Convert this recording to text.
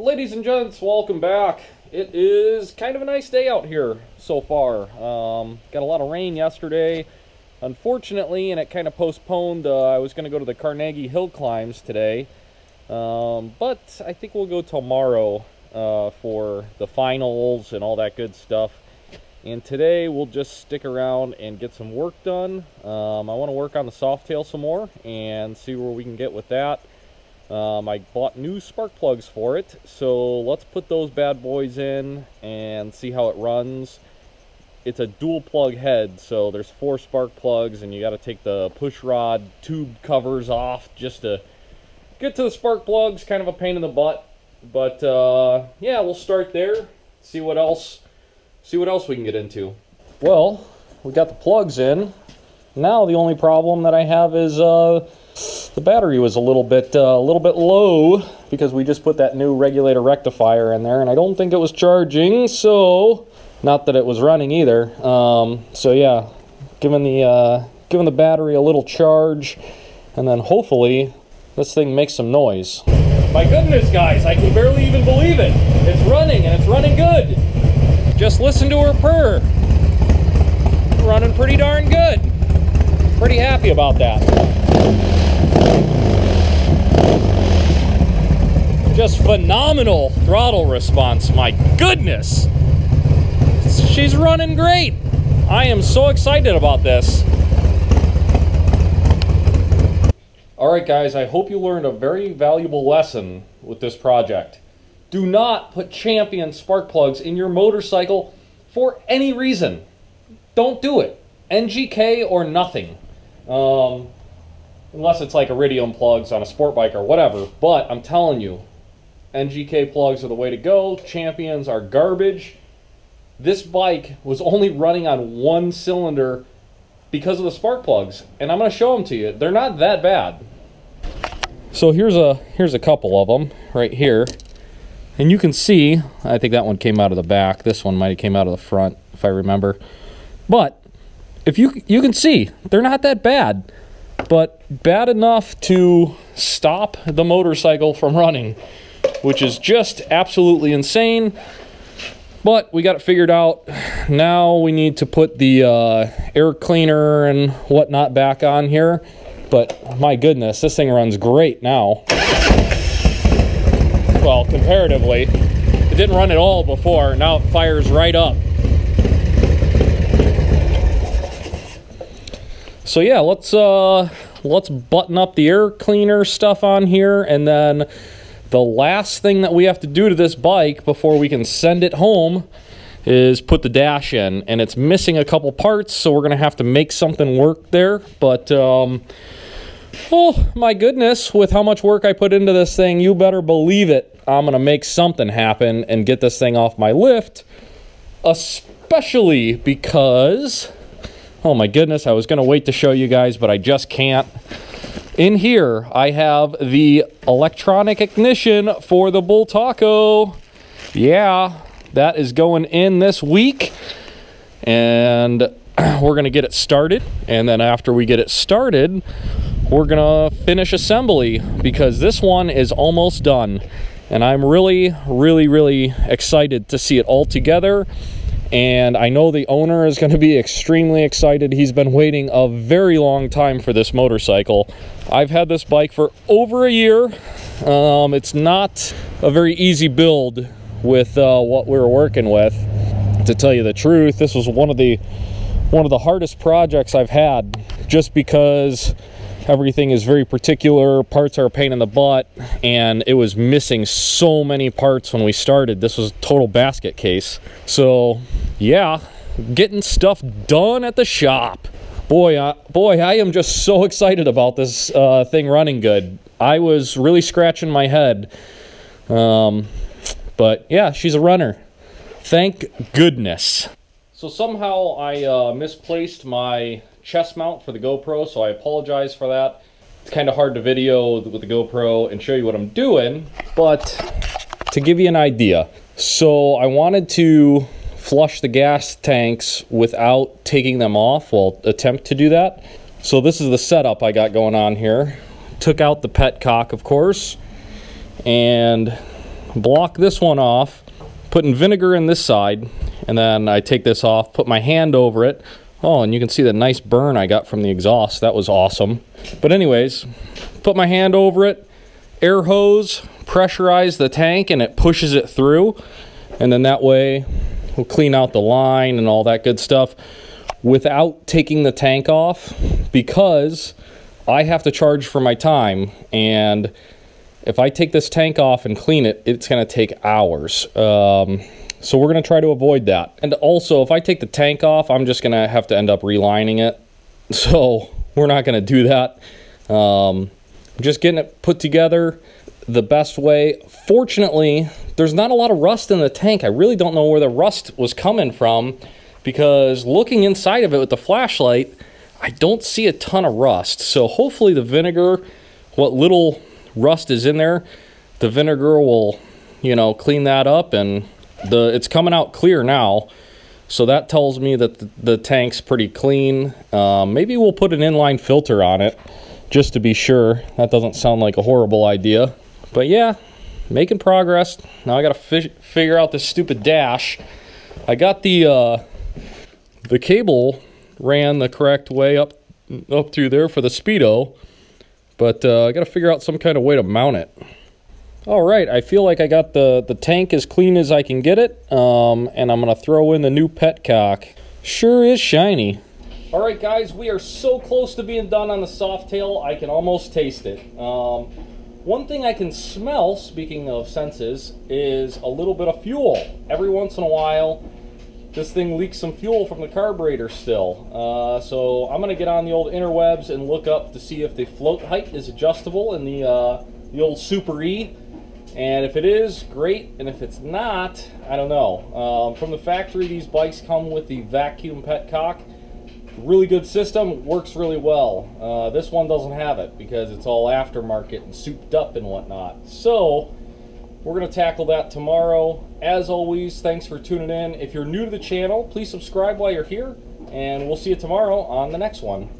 Ladies and gents, welcome back. It is kind of a nice day out here so far. Um, got a lot of rain yesterday, unfortunately, and it kind of postponed. Uh, I was going to go to the Carnegie Hill climbs today, um, but I think we'll go tomorrow uh, for the finals and all that good stuff. And today we'll just stick around and get some work done. Um, I want to work on the Softail some more and see where we can get with that. Um, I bought new spark plugs for it, so let's put those bad boys in and see how it runs. It's a dual plug head, so there's four spark plugs and you got to take the push rod tube covers off just to get to the spark plugs. Kind of a pain in the butt, but uh, yeah, we'll start there. See what else. See what else we can get into. Well, we got the plugs in. Now the only problem that I have is uh, the battery was a little bit uh, a little bit low because we just put that new regulator rectifier in there and I don't think it was charging so not that it was running either. Um, so yeah giving the uh, giving the battery a little charge and then hopefully this thing makes some noise. My goodness guys I can barely even believe it. It's running and it's running good. Just listen to her purr. Running pretty darn good happy about that just phenomenal throttle response. My goodness. She's running great. I am so excited about this. All right, guys, I hope you learned a very valuable lesson with this project. Do not put champion spark plugs in your motorcycle for any reason. Don't do it. NGK or nothing. Um, unless it's like iridium plugs on a sport bike or whatever. But I'm telling you, NGK plugs are the way to go. Champions are garbage. This bike was only running on one cylinder because of the spark plugs, and I'm going to show them to you. They're not that bad. So here's a here's a couple of them right here. And you can see, I think that one came out of the back. This one might have came out of the front if I remember. But if you you can see, they're not that bad. But bad enough to stop the motorcycle from running which is just absolutely insane. But we got it figured out. Now we need to put the uh, air cleaner and whatnot back on here. But my goodness, this thing runs great now. Well, comparatively. It didn't run at all before. Now it fires right up. So yeah, let's uh, let's button up the air cleaner stuff on here and then the last thing that we have to do to this bike before we can send it home is put the dash in. And it's missing a couple parts so we're gonna have to make something work there. But um, oh my goodness with how much work I put into this thing you better believe it. I'm gonna make something happen and get this thing off my lift especially because oh my goodness I was gonna wait to show you guys but I just can't in here, I have the electronic ignition for the Bultaco. Yeah, that is going in this week. And we're going to get it started. And then after we get it started, we're going to finish assembly because this one is almost done. And I'm really, really, really excited to see it all together and I know the owner is going to be extremely excited. He's been waiting a very long time for this motorcycle. I've had this bike for over a year. Um, it's not a very easy build with uh, what we were working with. To tell you the truth, this was one of the one of the hardest projects I've had just because everything is very particular parts are a pain in the butt and it was missing so many parts when we started. This was a total basket case. So yeah getting stuff done at the shop. Boy uh, boy i am just so excited about this uh, thing running good. I was really scratching my head. Um, but yeah she's a runner. Thank goodness so somehow i uh, misplaced my chest mount for the GoPro, so I apologize for that. It's kind of hard to video with the GoPro and show you what I'm doing, but to give you an idea. So I wanted to flush the gas tanks without taking them off, well, attempt to do that. So this is the setup I got going on here. Took out the petcock, of course, and block this one off, putting vinegar in this side, and then I take this off, put my hand over it. Oh, and you can see the nice burn I got from the exhaust. That was awesome. But anyways, put my hand over it, air hose, pressurize the tank, and it pushes it through. And then that way, we'll clean out the line and all that good stuff without taking the tank off because I have to charge for my time. And if I take this tank off and clean it, it's going to take hours. Um, so we're going to try to avoid that. And also, if I take the tank off, I'm just going to have to end up relining it. So we're not going to do that. Um, just getting it put together the best way. Fortunately, there's not a lot of rust in the tank. I really don't know where the rust was coming from because looking inside of it with the flashlight, I don't see a ton of rust. So hopefully the vinegar, what little rust is in there, the vinegar will, you know, clean that up and the it's coming out clear now. So that tells me that the, the tank's pretty clean. Um, maybe we'll put an inline filter on it just to be sure. That doesn't sound like a horrible idea. But yeah, making progress. Now I got to figure out this stupid dash. I got the uh, the cable ran the correct way up up through there for the speedo, but uh, I got to figure out some kind of way to mount it. All right, I feel like I got the, the tank as clean as I can get it, um, and I'm going to throw in the new petcock. Sure is shiny. All right, guys, we are so close to being done on the Softail, I can almost taste it. Um, one thing I can smell, speaking of senses, is a little bit of fuel. Every once in a while, this thing leaks some fuel from the carburetor still. Uh, so I'm going to get on the old interwebs and look up to see if the float height is adjustable in the, uh, the old Super E. And if it is, great. And if it's not, I don't know. Um, from the factory, these bikes come with the vacuum petcock. Really good system, works really well. Uh, this one doesn't have it because it's all aftermarket and souped up and whatnot. So, we're going to tackle that tomorrow. As always, thanks for tuning in. If you're new to the channel, please subscribe while you're here, and we'll see you tomorrow on the next one.